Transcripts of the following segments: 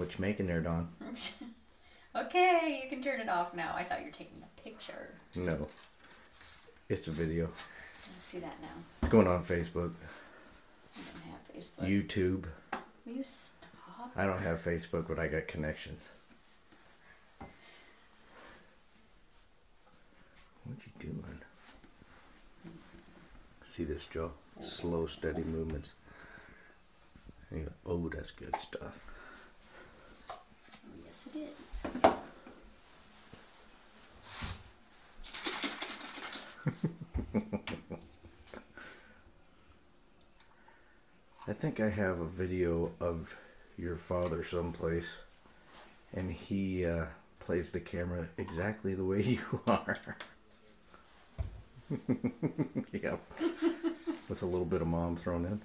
What you making there, Don? okay, you can turn it off now. I thought you were taking a picture. No. It's a video. Let's see that now. It's going on Facebook, I don't have Facebook. YouTube. Will you stop? I don't have Facebook, but I got connections. What you doing? See this, Joe? Slow, steady movements. And you go, oh, that's good stuff. Yes, it is. I think I have a video of your father someplace, and he uh, plays the camera exactly the way you are. yeah, with a little bit of mom thrown in.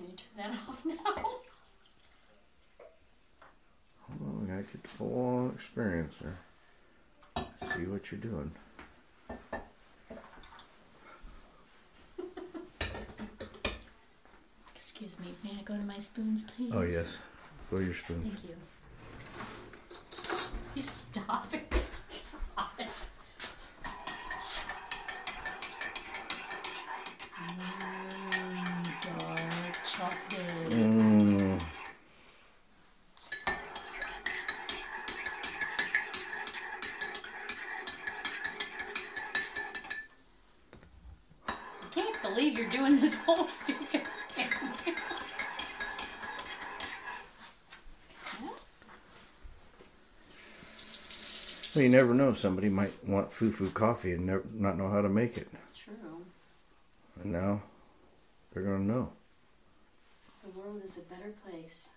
Can you turn that off now? Oh, I gotta get the full experience there. See what you're doing. Excuse me, may I go to my spoons, please? Oh yes, go your spoons. Thank you. You stop it. Believe you're doing this whole stupid thing. Well, you never know. Somebody might want foo-foo coffee and never, not know how to make it, True. and now they're gonna know. The world is a better place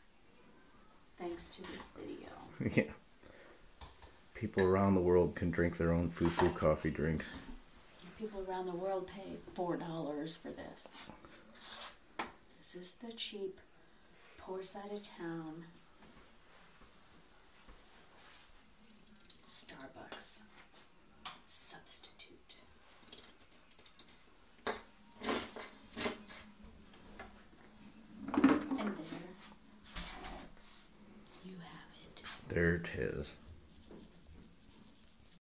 thanks to this video. yeah. People around the world can drink their own foo-foo coffee drinks. People around the world pay four dollars for this. This is the cheap, poor side of town. Starbucks substitute. And there you have it. There it is.